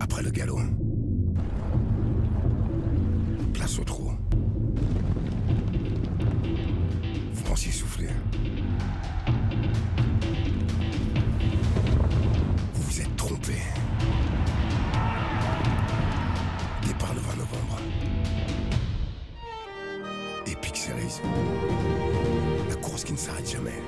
Après le galop. Place au trou. Vous pensiez souffler. Vous vous êtes trompé. Départ le 20 novembre. Epic Series. La course qui ne s'arrête jamais.